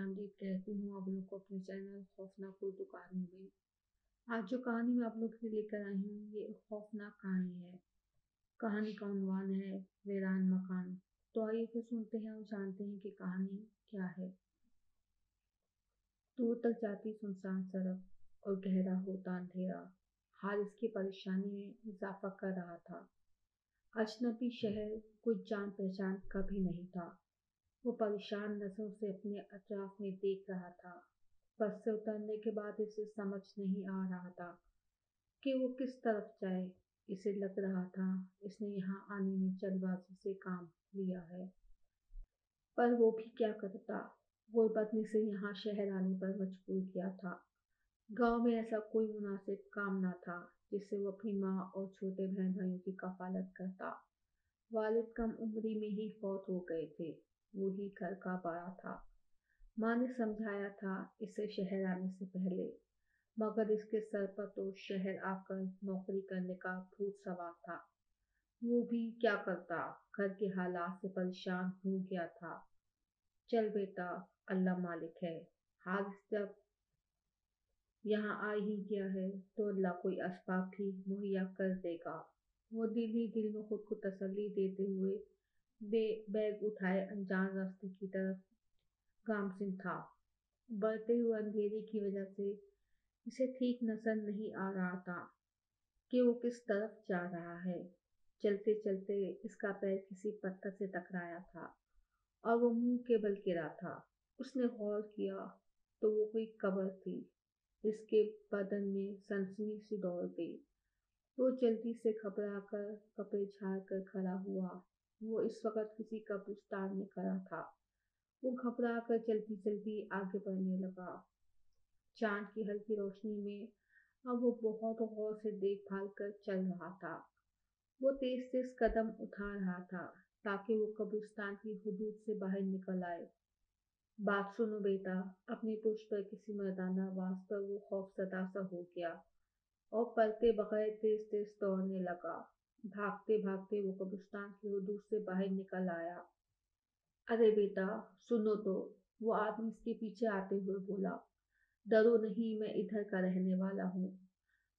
आमदीद कहती हूँ। आप लोग को अपने चैनल खौफनाक उर्दू कहानी में आज जो कहानी मैं आप लोग के लिए लेकर आई हूँ, ये खौफनाक कहानी है। कहानी का उनवान है वीरान मकान। तो आइए फिर सुनते हैं और जानते हैं कि कहानी क्या है। दूर तक जाती सुनसान सड़क और गहरा होता अंधेरा। हाल इसकी परेशानी में इजाफा कर रहा था। अजनबी शहर कुछ जान पहचान का भी नहीं था। वो परेशान नज़रों से अपने अतराफ में देख रहा था बस से उतरने के बाद इसे समझ नहीं आ रहा था कि वो किस तरफ़ जाए। इसे लग रहा था इसने यहाँ आने में जल्दबाजी से काम लिया है। पर वो भी क्या करता? गुर्बत ने से यहाँ शहर आने पर मजबूर किया था। गाँव में ऐसा कोई मुनासिब काम ना था, जिससे वो अपनी माँ और छोटे बहन भाइयों की कफालत करता। वालिद कम उम्री में ही फौत हो गए थे। वो ही घर का बड़ा था। माँ ने समझाया था इसे शहर आने से पहले, मगर इसके सर पर तो शहर आकर नौकरी करने का भूत सवार था। वो भी क्या करता? घर के हालात से परेशान हो गया था। चल बेटा, अल्लाह मालिक है। हाल जब यहाँ आ ही गया है तो अल्लाह कोई असबाब भी मुहैया कर देगा। वो दिल ही दिल में खुद को तसल्ली देते हुए बे, बैग उठाए, अनजान रास्ते की तरफ़ गामसिन था। बढ़ते हुए अंधेरे की वजह से इसे ठीक नज़र नहीं आ रहा था कि वो किस तरफ़ जा रहा है। चलते चलते इसका पैर किसी पत्थर से टकराया था और वो मुँह के बल गिरा था। उसने गौर किया तो वो कोई कबर थी। इसके बदन में सनसनी सी दौड़ गई। वो जल्दी से घबरा कर कपड़े झाड़ कर खड़ा हुआ वो इस वक्त किसी कब्रिस्तान में खड़ा था। वो घबरा कर जल्दी जल्दी आगे बढ़ने लगा। चाँद की हल्की रोशनी में अब वो बहुत गौर से देखभाल कर चल रहा था। वो तेज तेज कदम उठा रहा था ताकि वो कब्रिस्तान की हदूद से बाहर निकल आए। बात सुनो बेटा, अपने पुष्प पर किसी मर्दाना आवाज़ पर वो खौफ सदा सा हो गया और पलते बगैर तेज तेज दौड़ने लगा। भागते भागते वो कब्रिस्तान की हदूद से बाहर निकल आया। अरे बेटा, सुनो तो वो आदमी इसके पीछे आते हुए बोला। डरो नहीं, मैं इधर का रहने वाला हूँ।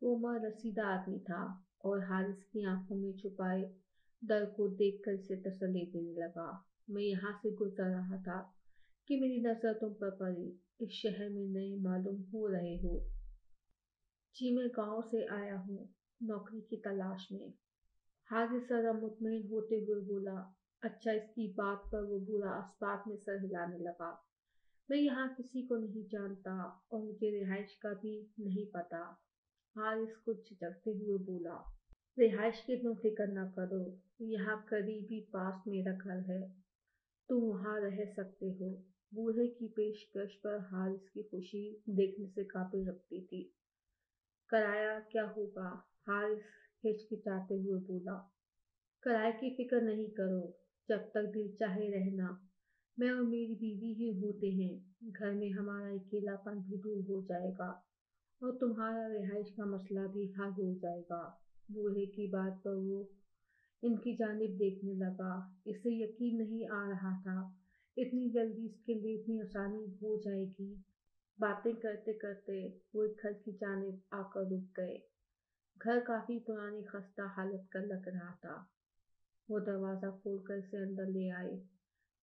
वो उमर रसीदा आदमी था और हारिस की आँखों में छुपाए डर को देख कर इसे तसली देने लगा। मैं यहाँ से गुजर रहा था कि मेरी नज़र तुम पर पड़ी। इस शहर में नए मालूम हो रहे हो। जी, मैं गाँव से आया हूँ, नौकरी की तलाश में। हाजिर सरा मुतमिन होते हुए बोला अच्छा इसकी बात पर वो बुरा अस्पात में सर हिलाने लगा। मैं यहाँ किसी को नहीं जानता और मुझे रिहाइश का भी नहीं पता। हारिस को झिझकते हुए बोला, रिहाइश की तुम फ़िक्र न करो। यहाँ करीबी पास मेरा घर है। तुम वहाँ रह सकते हो। बूढ़े की पेशकश पर हारिस की खुशी देखने से काफ़ी रखती थी। कराया क्या होगा? हारिस हिचकिचाते हुए बोला, किराए की फ़िक्र नहीं करो, जब तक दिल चाहे रहना। मैं और मेरी बीवी ही होते हैं, घर में हमारा अकेलापन भी दूर हो जाएगा, और तुम्हारा रिहाइश का मसला भी हल हो जाएगा। बूढ़े की बात पर वो इनकी जानब देखने लगा। इसे यकीन नहीं आ रहा था, इतनी जल्दी इसके लिए इतनी आसानी हो जाएगी। बातें करते करते वो एक घर की जानब आकर रुक गए। घर काफ़ी पुरानी खस्ता हालत का लग रहा था। वो दरवाज़ा खोलकर से अंदर ले आए।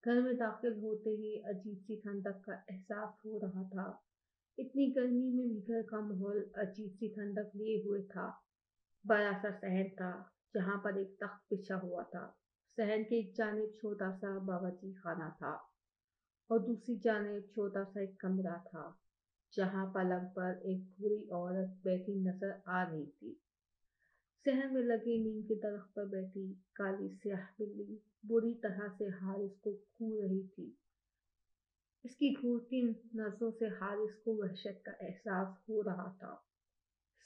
घर में दाखिल होते ही अजीब सी ठंडक का एहसास हो रहा था। इतनी गर्मी में भी घर का माहौल अजीब सी ठंडक लिए हुए था। बड़ा सा सहन था, जहाँ पर एक तख्त बिछा हुआ था। सहन के एक जानब छोटा सा बाबाजी खाना था और दूसरी जानब छोटा सा एक कमरा था। जहाँ पलंग पर एक बुरी औरत बैठी नज़र आ रही थी। शहर में लगे नीम के दरख्त पर बैठी काली स्याह बिल्ली बुरी तरह से हारिस को खू रही थी। इसकी घूरती नज़रों से हारिस को वहशत का एहसास हो रहा था।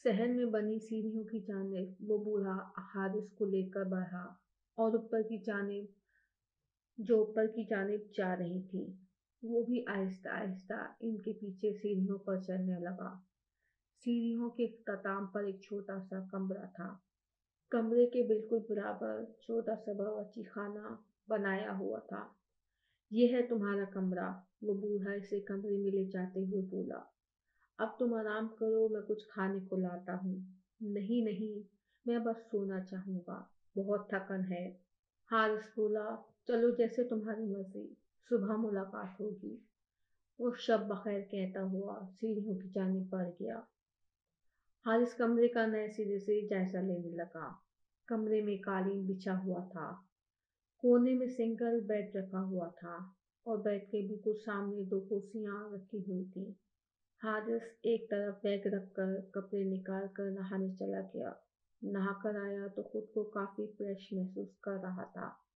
शहर में बनी सीढ़ियों की जानब वो बूढ़ा हारिस को लेकर बढ़ा और ऊपर की जानब, जो ऊपर की जानब जा रही थी। वो भी आहिस्ता आहिस्ता इनके पीछे सीढ़ियों पर चलने लगा। सीढ़ियों के तताम पर एक छोटा सा कमरा था। कमरे के बिल्कुल बराबर छोटा सा बावर्ची खाना बनाया हुआ था। यह है तुम्हारा कमरा, वो बूढ़ा इसे कमरे में ले जाते हुए बोला। अब तुम आराम करो, मैं कुछ खाने को लाता हूँ। नहीं नहीं, मैं बस सोना चाहूँगा। बहुत थकन है। हारिस बोला, चलो जैसे तुम्हारी मर्ज़ी। सुबह मुलाकात होगी। वो शब बखैर कहता हुआ सीढ़ियों की जाने पर गया। हारिस कमरे का नए सिरे से जायजा लेने लगा। कमरे में कालीन बिछा हुआ था। कोने में सिंगल बेड रखा हुआ था और बेड के बिल्कुल सामने दो कुर्सियाँ रखी हुई थी। हारिस एक तरफ़ बैग रखकर कपड़े निकाल कर नहाने चला गया। नहाकर आया तो खुद को काफ़ी फ्रेश महसूस कर रहा था।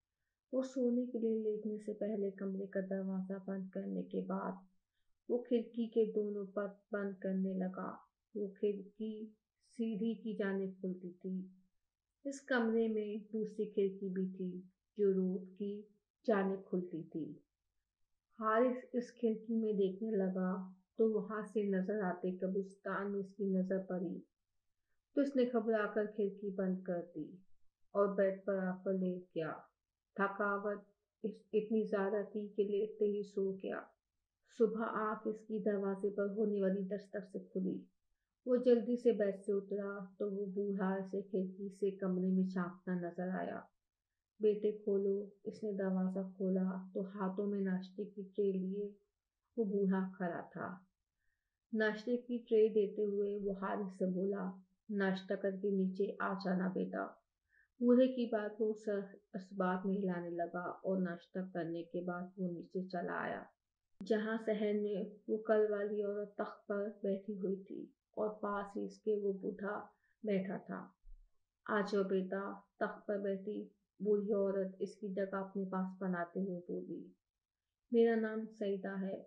वो सोने के लिए लेटने से पहले कमरे का दरवाज़ा बंद करने के बाद वो खिड़की के दोनों पट बंद करने लगा। वो खिड़की सीढ़ी की जाने खुलती थी। इस कमरे में दूसरी खिड़की भी थी जो रोड की जाने खुलती थी। हारिस इस खिड़की में देखने लगा तो वहाँ से नज़र आते कब्रिस्तान में इसकी नज़र पड़ी। तो इसने घबराकर खिड़की बंद कर दी और बेड पर आकर लेट गया। थकावट इतनी ज़्यादा थी कि लेटते ही सो गया। सुबह आँख इसकी दरवाजे पर होने वाली दस्तक से खुली। वो जल्दी से बेड से उतरा तो वो बूढ़ा से खिड़की से कमरे में झांकता नज़र आया। बेटे खोलो। इसने दरवाज़ा खोला तो हाथों में नाश्ते की ट्रे लिए। वो बूढ़ा खड़ा था। नाश्ते की ट्रे देते हुए वो हारिस से बोला, नाश्ता करके नीचे आ जाना बेटा। बूढ़े की बात वो इसबात में हिलाने लगा और नाश्ता करने के बाद वो नीचे चला आया, जहाँ शहर में वो कल वाली औरत तख्त पर बैठी हुई थी और पास ही इसके वो बूढ़ा बैठा था। आज जाओ बेटा तख्त पर बैठी बूढ़ी औरत इसकी जगह अपने पास बनाते हुए बोली, मेरा नाम सईदा है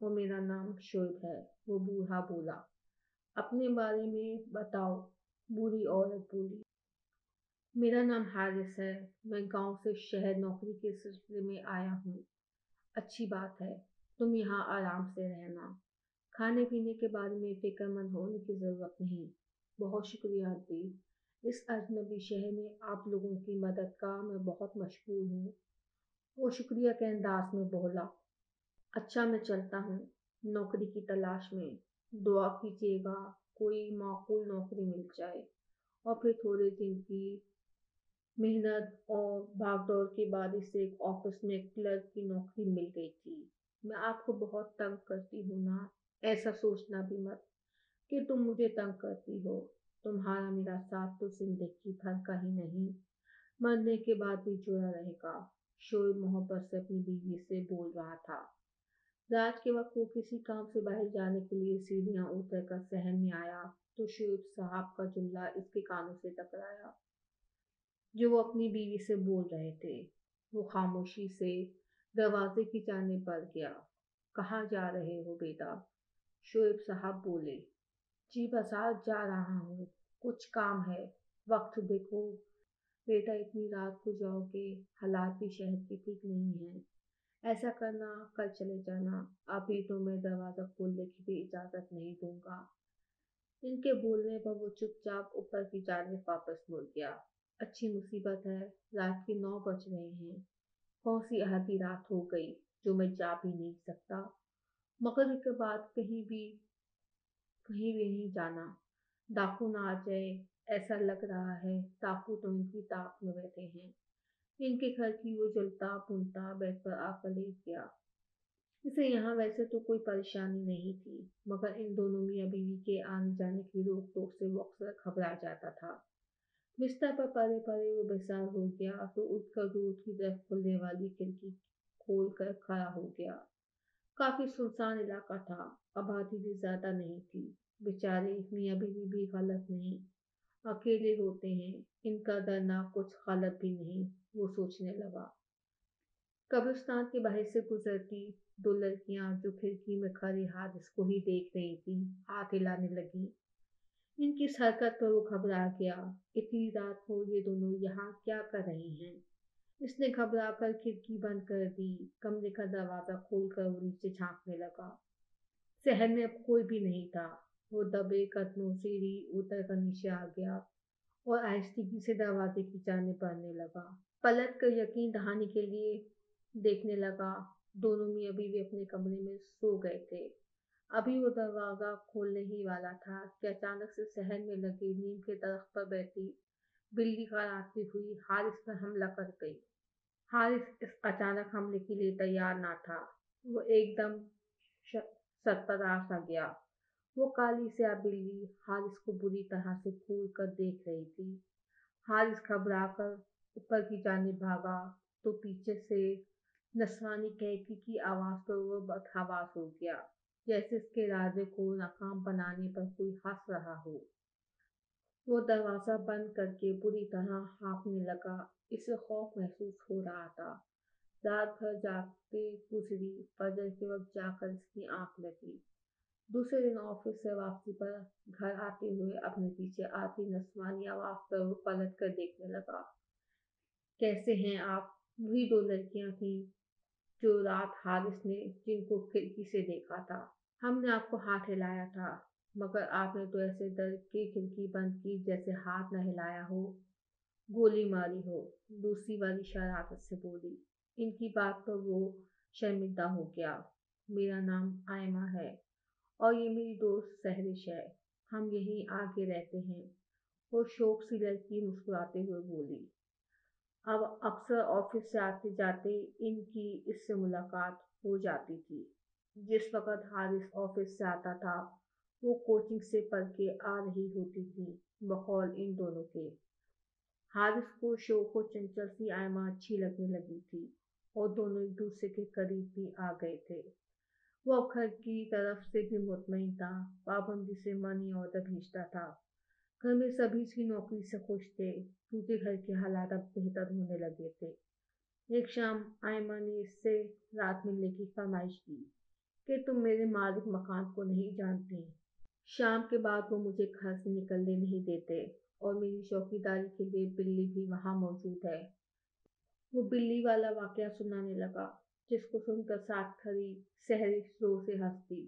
वो मेरा नाम शोएब है, वो बूढ़ा बोला। अपने बारे में बताओ, बूढ़ी औरत बोली। मेरा नाम हारिस है। मैं गाँव से शहर नौकरी के सिलसिले में आया हूँ। अच्छी बात है, तुम यहाँ आराम से रहना। खाने पीने के बारे में फिक्रमंद होने की ज़रूरत नहीं। बहुत शुक्रिया, आंटी। इस अजनबी शहर में आप लोगों की मदद का मैं बहुत मशहूर हूँ। वो शुक्रिया के अंदाज में बोला अच्छा मैं चलता हूँ। नौकरी की तलाश में। दुआ कीजिएगा, कोई माकूल नौकरी मिल जाए। और फिर थोड़े दिन की मेहनत और भागदौड़ के बाद इसे एक ऑफ़िस में क्लर्क की नौकरी मिल गई थी। मैं आपको बहुत तंग करती हूँ ना, ऐसा सोचना भी मत कि तुम मुझे तंग करती हो। तुम्हारा मेरा साथ तो ज़िंदगी भर का ही नहीं, मरने के बाद भी जुड़ा रहेगा। शोएब मोहब्बत से अपनी बीवी से बोल रहा था। रात के वक्त वो किसी काम से बाहर जाने के लिए सीढ़ियाँ उतर कर सहन में आया तो शोएब साहब का जुमला इसके कानों से टकराया। जो वो अपनी बीवी से बोल रहे थे। वो खामोशी से दरवाजे की जाने पर गया। कहाँ जा रहे हो बेटा? शोएब साहब बोले। जी बाज़ार जा रहा हूँ। कुछ काम है। वक्त देखो। बेटा, इतनी रात को जाओगे, हालात भी शहर के ठीक नहीं है। ऐसा करना, कल चले जाना। अभी तो मैं दरवाज़ा खोलने की भी इजाज़त नहीं दूँगा। इनके बोलने पर वो चुपचाप ऊपर की जानब वापस मुड़ गया। अच्छी मुसीबत है, रात के नौ बज रहे हैं। कौन सी आधी रात हो गई, जो मैं जा भी नहीं सकता। मगर के बाद कहीं भी कहीं भी नहीं जाना। डाकू ना आ जाए, ऐसा लग रहा है, डाकू तो इनकी ताक में बैठे हैं। इनके घर की वो जलता भुनता बेड पर आकर लेट गया। इसे यहाँ वैसे तो कोई परेशानी नहीं थी, मगर इन दोनों मियाँ बीवी के आने जाने की रोक टोक से वो अक्सर घबरा जाता था। बिस्तर पर परे परे वो बेसार हो गया तो उठकर दूध की तरफ़ खुलने वाली खिड़की खोल कर खड़ा हो गया। काफ़ी सुनसान इलाका था आबादी भी ज़्यादा नहीं थी। बेचारे मियाँ बीवी भी गलत नहीं, अकेले होते हैं, इनका डरना कुछ गलत भी नहीं, वो सोचने लगा। कब्रिस्तान के बाहर से गुजरती दो लड़कियाँ जो खिड़की में खड़े हाथ इसको ही देख रही थी, हाथ हिलाने लगी। इनकी हरकत पर वो घबरा गया। इतनी रात हो, ये दोनों यहाँ क्या कर रही हैं? इसने घबरा कर खिड़की बंद कर दी। कमरे का दरवाज़ा खोल कर वो नीचे झांकने लगा। शहर में अब कोई भी नहीं था। वो दबे कदमों सीढ़ी उतर कर नीचे आ गया और आहिस्ती से दरवाजे की जाने पड़ने लगा। पलट कर यकीन दहाने के लिए देखने लगा। दोनों मियाँ बीवी अपने कमरे में सो गए थे। अभी वो दरवाज़ा खोलने ही वाला था कि अचानक से शहर में लगी नीम के दरख्त पर बैठी बिल्ली करारती हुई हारिस पर हमला कर गई। हारिस इस अचानक हमले के लिए तैयार ना था। वो एकदम सरपरा सा गया। वो काली से आ बिल्ली हारिस को बुरी तरह से घूर कर देख रही थी। हारिस घबरा कर ऊपर की जाने भागा तो पीछे से नसवानी कैकी की आवाज़ पर वो बदहवास हो गया। जैसे इसके इरादे को नाकाम बनाने पर कोई हंस रहा हो। वो दरवाज़ा बंद करके बुरी तरह हाँफने लगा। इसे खौफ महसूस हो रहा था। रात भर जागते गुजरी, फजर के वक्त जाकर इसकी आँख लगी। दूसरे दिन ऑफ़िस से वापसी पर घर आते हुए अपने पीछे आती नस्वानी आवाज़ पर वो पलट कर देखने लगा। कैसे हैं आप? वही दो लड़कियाँ थी जो रात हारिस ने जिनको खिड़की से देखा था। हमने आपको हाथ हिलाया था, मगर आपने तो ऐसे डर के खिड़की बंद की जैसे हाथ न हिलाया हो। गोली मारी हो, दूसरी वाली शरारत से बोली, इनकी बात पर वो शर्मिंदा हो गया। मेरा नाम आयमा है और ये मेरी दोस्त सहरिश है। हम यहीं आगे रहते हैं। वो शोक सी लड़की मुस्कुराते हुए बोली, अब अक्सर ऑफ़िस से आते जाते इनकी इससे मुलाकात हो जाती थी। जिस वक्त हारिस ऑफ़िस से आता था, वो कोचिंग से पढ़ के आ रही होती थी बकौल इन दोनों के। हारिस को शो को चंचल सी आयमा अच्छी लगने लगी थी और दोनों एक दूसरे के करीब भी आ गए थे। वो घर की तरफ़ से भी मुतमिन था, पाबंदी से मनी ऑर्डर भेजता था। घर में सभी इसकी नौकरी से खुश थे क्योंकि घर के हालात अब बेहतर होने लगे थे। एक शाम आयमा ने इससे रात मिलने की फरमाइश की। कि तुम मेरे मालिक मकान को नहीं जानते। शाम के बाद वो मुझे घर से निकलने नहीं देते और मेरी चौकीदारी के लिए बिल्ली भी वहाँ मौजूद है। वो बिल्ली वाला वाक्य सुनाने लगा, जिसको सुनकर साथ खड़ी सहरी ज़ोर से हंसती।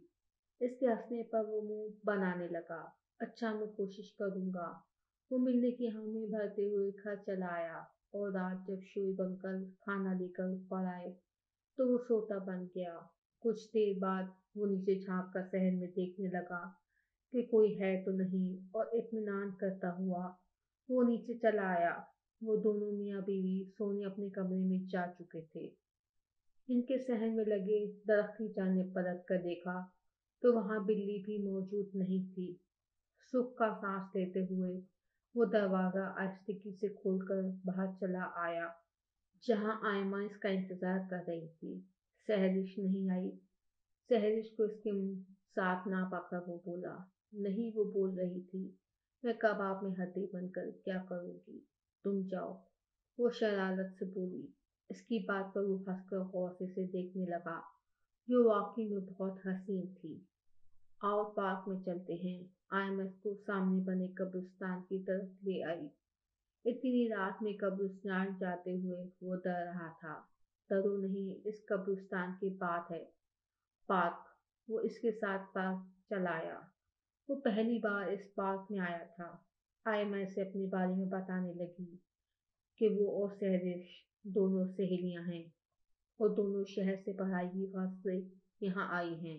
इसके हंसने पर वो मुँह बनाने लगा। अच्छा मैं कोशिश करूँगा। वो मिलने की हामी भरते हुए घर चला आया और रात जब शोएब अंकल खाना लेकर ऊपर आए तो वो सोता बन गया। कुछ देर बाद वो नीचे झाँक कर शहर में देखने लगा कि कोई है तो नहीं और इतमान करता हुआ वो नीचे चला आया। वो दोनों मियाँ बीवी सोने अपने कमरे में जा चुके थे। इनके सहन में लगे दरख्त की जाने पलट कर देखा तो वहाँ बिल्ली भी मौजूद नहीं थी। सुख का सांस लेते हुए वो दरवाज़ा आस्तिकी से खोलकर बाहर चला आया, जहाँ आयमा इसका इंतज़ार कर रही थी। सहरिश नहीं आई। सहरिश को इसके साथ ना पाकर वो बोला, नहीं, वो बोल रही थी, मैं कबाब में हड्डी बनकर क्या करूँगी? तुम जाओ। वो शरारत से बोली। इसकी बात पर वो हंसकर गौर से देखने लगा। जो वाकई में बहुत हसीन थी। आओ, पार्क में चलते हैं। आयमस को सामने बने कब्रिस्तान की तरफ़ ले आई। इतनी रात में कब्रिस्तान जाते हुए वो डर रहा था। डरो नहीं इस कब्रिस्तान की बात है। पार्क वो इसके साथ पार्क चलाया। वो पहली बार इस पार्क में आया था। आयमा इसे अपने बारे में बताने लगी कि वो और सहरिश दोनों सहेलियाँ हैं और दोनों शहर से पढ़ाई की वास्ते यहाँ आई हैं।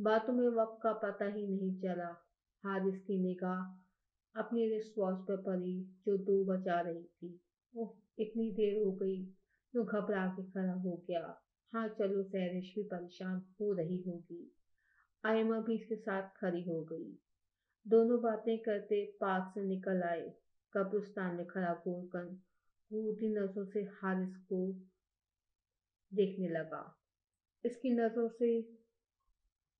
बातों में वक्त का पता ही नहीं चला। हारिस की निगाह अपनी रिस्ट वॉच पर पड़ी जो दो बचा रही थी। ओह, इतनी देर हो गई। तो घबरा के खड़ा हो गया। हाँ चलो सहरिश भी परेशान हो रही होगी। आयमा भी इसके साथ खड़ी हो गई। दोनों बातें करते पार्क से निकल आए। कब्रिस्तान में खड़ा घूरकर घूरती नज़रों से हारिस को देखने लगा। इसकी नज़रों से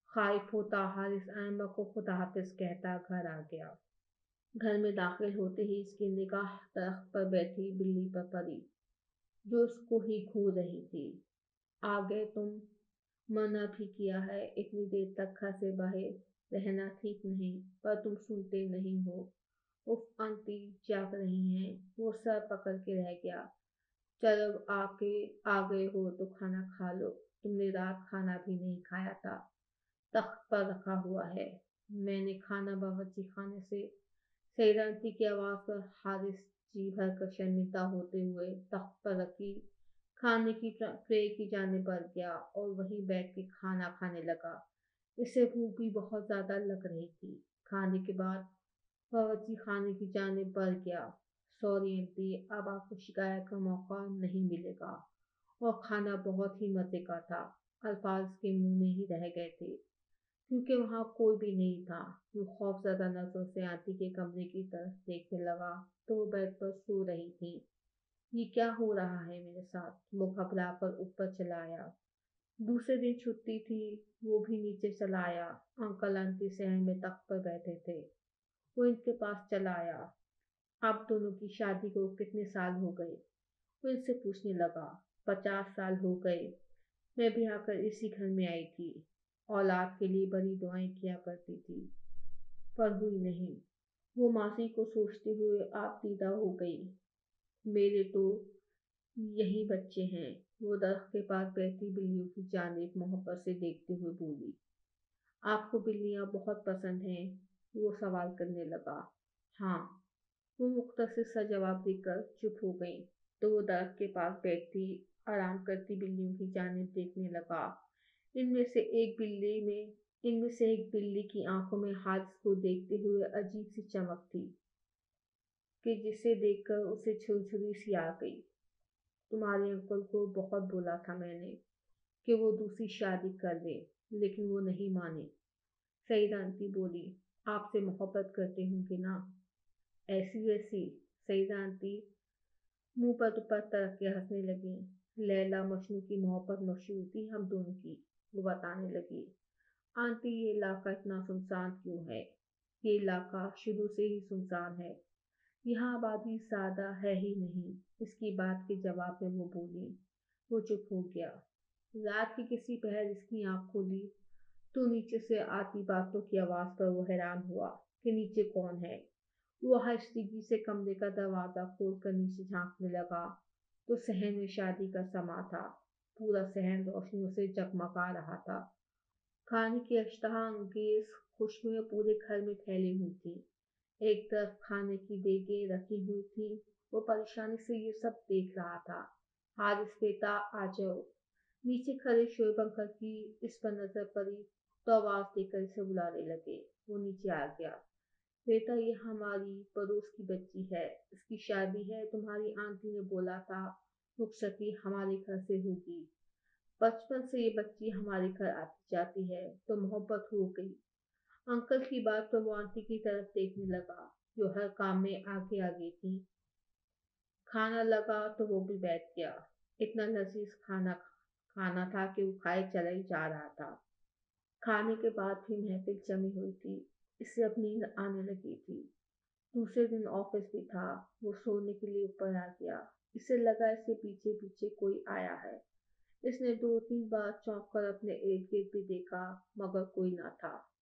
खाइफ होता हारिस आयमा को खुदा हाफिज कहता घर आ गया। घर में दाखिल होते ही इसकी निगाह दरख्त पर बैठी बिल्ली पर पड़ी। जो उसको ही घूर रही थी। आ गए तुम मना भी किया है, इतनी देर तक घर से बाहर रहना ठीक नहीं, पर तुम सुनते नहीं हो। उफ, आंटी जाग रही हैं, वो सर पकड़ के रह गया। चलो, आके आ गए हो तो खाना खा लो। तुमने रात खाना भी नहीं खाया था। तख्त पर रखा हुआ है। मैंने खाना बावर्ची खाने से सैरांती की आवाज़ पर हारिस जी भर कर शर्मिंदा होते हुए तख्त पर रखी, खाने की ट्रे की जाने बढ़ गया और वहीं बैठ के खाना खाने लगा। इसे भूख भी बहुत ज़्यादा लग रही थी। खाने के बाद बावर्ची खाने की जाने बढ़ गया। सॉरी आंटी, अब आपको शिकायत का मौका नहीं मिलेगा। और खाना बहुत ही मज़े का था। अल्फाज के मुँह में ही रह गए थे। क्योंकि वहाँ कोई भी नहीं था। वो खौफजदा नज़रों से आंटी के कमरे की तरफ़ देखने लगा तो वो बेड पर सो रही थी। ये क्या हो रहा है मेरे साथ? वो घबरा कर ऊपर चला आया दूसरे दिन छुट्टी थी, वो भी नीचे चला आया अंकल आंटी सहन में तख्त पर बैठे थे। वो इनके पास चला आया आप दोनों की शादी को कितने साल हो गए? वो इनसे पूछने लगा। पचास साल हो गए। मैं भी आकर इसी घर में आई थी। औलाद के लिए बड़ी दुआएँ किया करती थी, पर हुई नहीं। वो मासी को सोचते हुए आप दीदा हो गई। मेरे तो यही बच्चे हैं। वो दरख्त के पास बैठी बिल्लियों की जानेब मोहब्बत से देखते हुए बोली, आपको बिल्लियाँ बहुत पसंद हैं। वो सवाल करने लगा हाँ। वो मुख्तर सा जवाब देकर चुप हो गई। तो वो दरख्त के पास बैठती, आराम करती बिल्लियों की जानेब देखने लगा। इनमें से एक बिल्ली में इनमें से एक बिल्ली की आँखों में हाथ को देखते हुए अजीब सी चमक थी कि जिसे देखकर उसे छुरछुरी सी आ गई। तुम्हारे अंकल को बहुत बोला था मैंने कि वो दूसरी शादी कर ले लेकिन वो नहीं माने। सईद आंटी बोली, आपसे मोहब्बत करते होंगे ना? ऐसी वैसी, सईद आंटी मुँह पर दुपट तरक के हंसने लगी। लैला मजनू की मोहब्बत मशहूर थी हम दोनों की। वो बताने लगी। आंटी, ये इलाका इतना सुनसान क्यों है? ये इलाका शुरू से ही सुनसान है। यहाँ आबादी ज़्यादा है ही नहीं। इसकी बात के जवाब में वो बोली, वो चुप हो गया। रात की किसी पहर इसकी आँख खोली। तो नीचे से आती बातों की आवाज़ पर वो हैरान हुआ कि नीचे कौन है? वो हस्तिगी से कमरे का दरवाज़ा खोल कर नीचे झांकने लगा। तो सहन में शादी का समा था। पूरा सहन रोशनियों से जगमगा रहा था। खाने की अश्तहा अंगेज खुशबुएँ पूरे घर में फैली हुई थी। एक तरफ़ खाने की देगे रखी हुई थी, वो परेशानी से ये सब देख रहा था। हारिस बेटा आ जाओ। नीचे खड़े शोएब अंकल की इस पर नज़र पड़ी तो आवाज़ देकर इसे बुलाने लगे। वो नीचे आ गया। बेटा, ये हमारी पड़ोस की बच्ची है। इसकी शादी है, तुम्हारी आंटी ने बोला था। रुखसती हमारे घर से होगी। बचपन से ये बच्ची हमारे घर आती जाती है तो मोहब्बत हो गई। अंकल की बात पर वो आंटी की तरफ़ देखने लगा, जो हर काम में आगे आगे थी। खाना लगा तो वो भी बैठ गया। इतना लजीज खाना खाना था कि वो खाए चला ही जा रहा था। खाने के बाद भी महफिल जमी हुई थी, इससे अब नींद आने लगी थी। दूसरे दिन ऑफ़िस भी था, वो सोने के लिए ऊपर आ गया। इसे लगा इसके पीछे पीछे कोई आया है। इसने दो तीन बार चौंक कर अपने इर्द गिर्द भी देखा, मगर कोई ना था।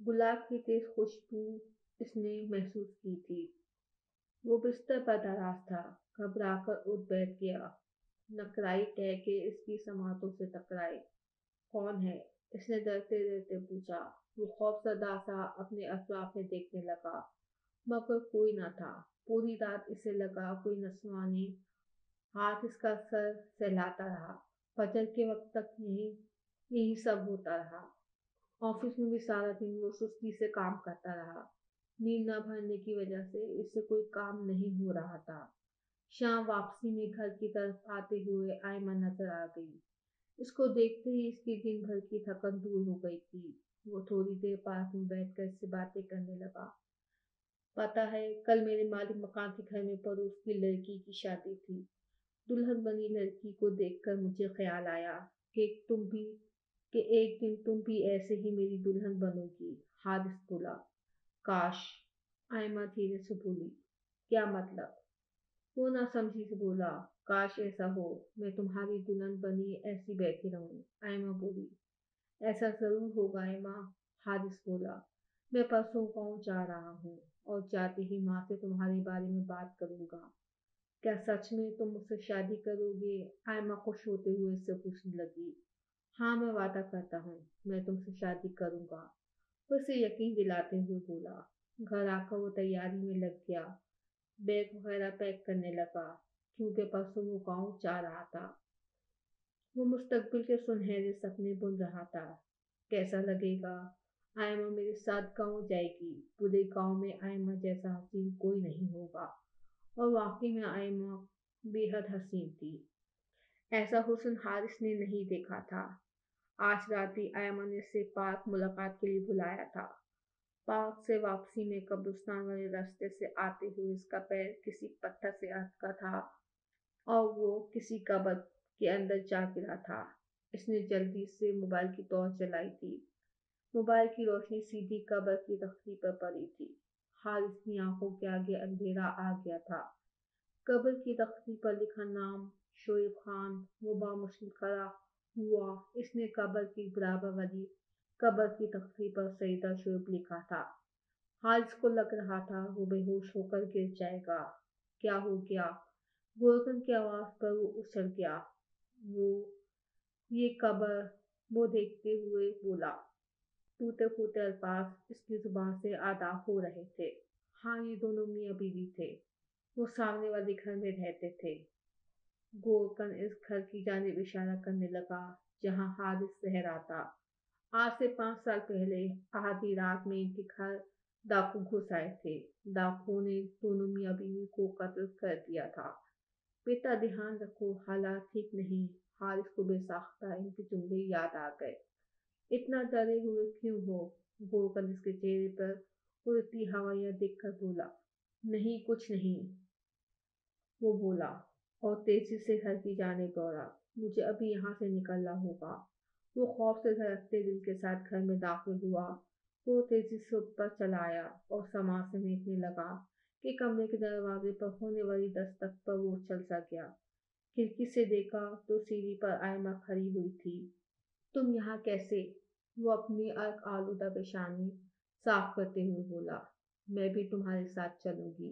गुलाब की तेज खुशबू इसने महसूस की थी। वो बिस्तर पर दराज था घबरा कर उठ बैठ गया। नकराई कह के इसकी समातों से टकराए कौन है? इसने डरते डरते पूछा। वो खौफजदा सा अपने अफराफ में देखने लगा, मगर कोई ना था। पूरी रात इसे लगा, कोई नसवानी हाथ इसका सर सहलाता रहा। फजर के वक्त तक यही यही सब होता रहा। ऑफ़िस में भी सारा दिन वो सुस्ती से काम करता रहा। नींद न भरने की वजह से इससे कोई काम नहीं हो रहा था। शाम वापसी में घर की तरफ़ आते हुए आयमा नज़र आ गई। इसको देखते ही इसकी दिन भर की थकन दूर हो गई थी। वो थोड़ी देर पास में बैठकर इससे बातें करने लगा। पता है, कल मेरे मालिक मकान के घर में पड़ोस की लड़की की शादी थी। दुल्हन बनी लड़की को देखकर मुझे ख्याल आया कि तुम भी, कि एक दिन तुम भी ऐसे ही मेरी दुल्हन बनोगी। हादिस बोला, काश, आयमा धीरे से बोली, क्या मतलब? वो ना समझी से बोला, काश ऐसा हो, मैं तुम्हारी दुल्हन बनी ऐसी बैठी रहूँ। आयमा बोली, ऐसा ज़रूर होगा आयमा, हादिस बोला, मैं परसों गाँव जा रहा हूँ। और जाते ही माँ से तुम्हारे बारे में बात करूँगा। क्या सच में तुम मुझसे शादी करोगे? आयमा खुश होते हुए इससे पूछने लगी। हाँ मैं वादा करता हूँ, मैं तुमसे शादी करूँगा। उसे यकीन दिलाते हुए बोला। घर आकर वो तैयारी में लग गया। बैग वगैरह पैक करने लगा, क्योंकि परसों वो गाँव जा रहा था। वो मुस्तकबिल के सुनहरे सपने बुन रहा था। कैसा लगेगा? आयमा मेरे साथ गाँव जाएगी। पूरे गाँव में आयमा जैसा हसीन कोई नहीं होगा। और वाकई में आयमा बेहद हसीन थी। ऐसा हुसन हारिस ने नहीं देखा था। आज रात ही आयमा ने से पार्क मुलाकात के लिए बुलाया था। पार्क से वापसी में कब्रिस्तान वाले रास्ते से आते हुए इसका पैर किसी पत्थर से अटका था और वो किसी कब्र के अंदर जा गिरा था। इसने जल्दी से मोबाइल की टॉर्च जलाई थी। मोबाइल की रोशनी सीधी कब्र की तख्ती पर पड़ी थी। हाल इसकी आँखों के आगे अंधेरा आ गया था। कब्र की तख्ती पर लिखा नाम, शोएब खान, वो बामुश्किल खड़ा हुआ। इसने कब्र की बराबर वाली, कब्र की तख्ती पर सईदा शोएब लिखा था। हारिस को लग रहा था, वो बेहोश होकर गिर जाएगा। क्या हो गया? गोरखन की आवाज़ पर वो उछल गया। वो, ये कब्र, वो देखते हुए बोला टूटे फूटे अल्फाज इसकी ज़ुबान से अदा हो रहे थे। हाँ ये दोनों मियाँ बीवी थे। वो सामने वाले घर में रहते थे। गोरकन इस घर की जानब इशारा करने लगा, जहाँ हारिस रहा था। आज से पाँच साल पहले आधी रात में इनके घर डाकू घुस आए थे। डाकू ने दोनों मियाँ बीवी को कत्ल कर दिया था। बेटा ध्यान रखो, हालात ठीक नहीं। हारिस को बेसाख्ता इनके जुमले याद आ गए। इतना डरे हुए क्यों हो? गोकल इसके चेहरे पर उड़ती हवाइयाँ देखकर बोला, नहीं, कुछ नहीं। वो बोला, और तेज़ी से घर की जाने दौड़ा मुझे अभी यहाँ से निकलना होगा। वो खौफ से धड़कते दिल के साथ घर में दाखिल हुआ। वो तेज़ी से ऊपर चला आया और सामान समेटने लगा कि कमरे के दरवाजे पर होने वाली दस्तक पर वो चल सा गया। खिड़की से देखा तो सीढ़ी पर आयमा खड़ी हुई थी। तुम यहाँ कैसे? वो अपनी आलूदा पेशानी साफ़ करते हुए बोला, मैं भी तुम्हारे साथ चलूँगी।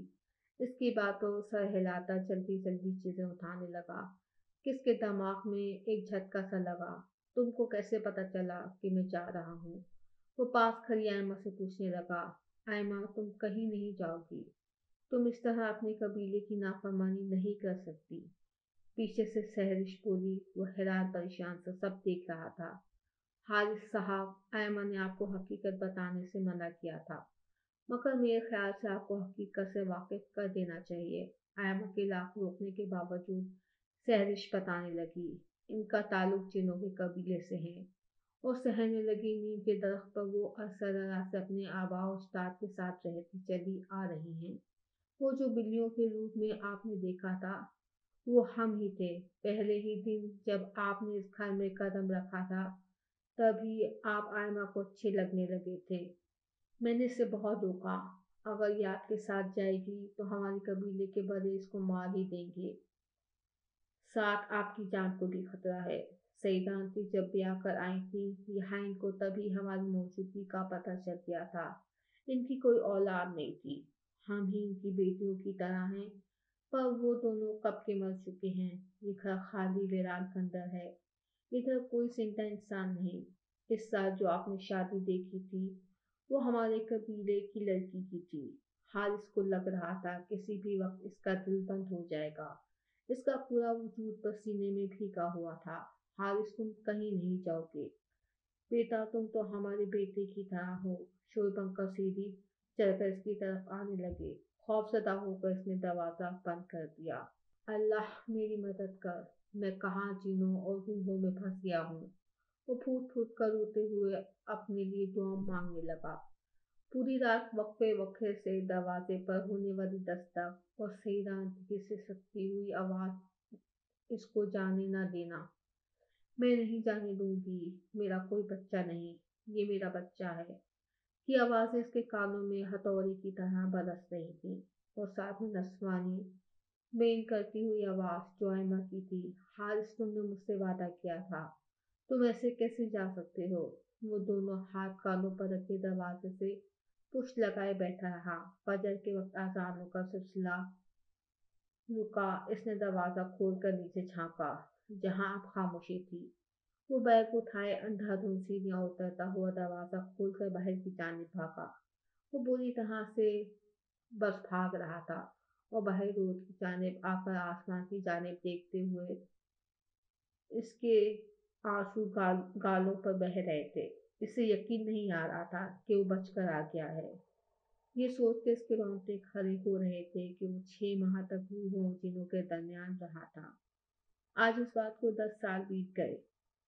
इसकी बात वो सर हिलाता जल्दी जल्दी चीज़ें उठाने लगा। किसके दिमाग में एक झटका सा लगा, तुमको कैसे पता चला कि मैं जा रहा हूँ? वो पास खड़ी आयमा से पूछने लगा, आयमा, तुम कहीं नहीं जाओगी। तुम इस तरह अपने कबीले की नाफरमानी नहीं कर सकती। पीछे से सहरिश बोली वो हैरान, परेशान से सब देख रहा था। हारिस साहब आयमा ने आपको हकीकत बताने से मना किया था। मगर मेरे ख्याल से आपको हकीकत से वाकिफ कर देना चाहिए। आयमा के लाख रोकने के बावजूद सहरिश बताने लगी, इनका ताल्लुक जिनों के कबीले से है। और सहने लगी नीम के दरख्त पर, वो असररा से अपने आबा उस्ताद के साथ रहती चली आ रही हैं। वो जो बिल्लियों के रूप में आपने देखा था वो हम ही थे। पहले ही दिन जब आपने इस घर में कदम रखा था, तभी आप आयमा को अच्छे लगने लगे थे। मैंने इसे बहुत रोका अगर ये आपके साथ जाएगी तो हमारे कबीले के बड़े इसको मार ही देंगे। साथ आपकी जान को भी खतरा है। सईदा जब भी आकर आई थी यहाँ इनको तभी हमारी मौजूदगी का पता चल गया था। इनकी कोई औलाद नहीं थी। हम ही इनकी बेटियों की तरह हैं। पर वो दोनों कब के मर चुके हैं? ये खाली वीरान खंडर है। इधर कोई चिंता इंसान नहीं। इस साल जो आपने शादी देखी थी, वो हमारे कबीले की लड़की की थी। हाल इसको लग रहा था किसी भी वक्त इसका दिल बंद हो जाएगा। इसका पूरा वजूद पसीने में भीगा हुआ था। हारिस तुम कहीं नहीं जाओगे। बेटा, तुम तो हमारे बेटे की तरह हो। शोएब अंकल सीधी चलकर इसकी तरफ़ आने लगे। खौफसदा होकर इसने दरवाज़ा बंद कर दिया। अल्लाह, मेरी मदद कर। मैं कहाँ जीनों और रूहों में फंस गया हूँ? वो फूट फूट कर रोते हुए अपने लिए दुआ मांगने लगा। पूरी रात वक्फे वक्फे से दरवाजे पर होने वाली दस्तक और सही से सकती हुई आवाज़, इसको जाने ना देना। मैं नहीं जाने दूँगी। मेरा कोई बच्चा नहीं। ये मेरा बच्चा है। ये आवाज़ें इसके कानों में हथौड़ी की तरह बरस रही थी और साथ में नस्वानी, बेन करती हुई आवाज़ जो आयमा की थी हारिस तुमने मुझसे वादा किया था। तुम ऐसे कैसे जा सकते हो? वो दोनों हाथ कानों पर रखे दरवाजे से पुश लगाए बैठा रहा। फजर के वक्त आजानों का सिलसिला रुका। इसने दरवाज़ा खोलकर नीचे झांका, जहाँ अब खामोशी थी। वो बैग उठाए अंधाधुन सीढ़ियाँ उतरता हुआ दरवाज़ा खोलकर बाहर की जाने भागा। वो बुरी तरह से बस भाग रहा था और बाहर रोड की जानिब आकर आसमान की जानिब देखते हुए इसके आँसू गाल, गालों पर बह रहे थे। इसे यकीन नहीं आ रहा था कि वो बचकर आ गया है। ये सोच के इसके रोंगटे खड़े हो रहे थे कि वो छह माह तक रूहों जिनों के दरमियान रहा था। आज इस बात को दस साल बीत गए।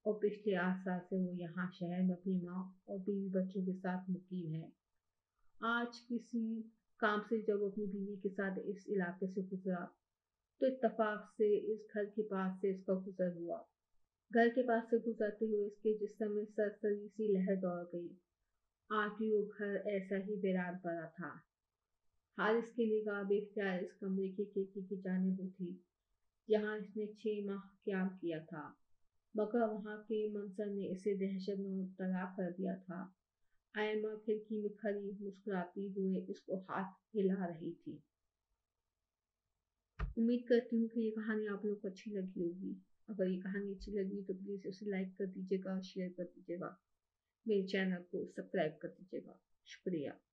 और पिछले आठ साल से वो यहाँ शहर में अपनी माँ और बीवी बच्चों के साथ मुकीम है। आज किसी काम से जब अपनी बीवी के साथ इस इलाके से गुजरा तो इत्तफाक से इस घर के पास से इसका गुजर हुआ। घर के पास से गुजरते हुए इसके जिसम में सरसरी सी लहर दौड़ गई। आज भी वो घर ऐसा ही वीरान पड़ा था। हाल इसकी निगाह बेख्तियार इस कमरे की खिड़की की जाने उठी, जहाँ इसने छह माह क्याम किया था। मगर वहाँ के मंजर ने इसे दहशत में मुबतला कर दिया था। आयमा खिड़की में खड़ी मुस्कुराती हुए इसको हाथ हिला रही थी। उम्मीद करती हूँ कि ये कहानी आप लोग को अच्छी लगी होगी। अगर ये कहानी अच्छी लगी तो प्लीज़ उसे लाइक कर दीजिएगा, शेयर कर दीजिएगा। मेरे चैनल को सब्सक्राइब कर दीजिएगा। शुक्रिया।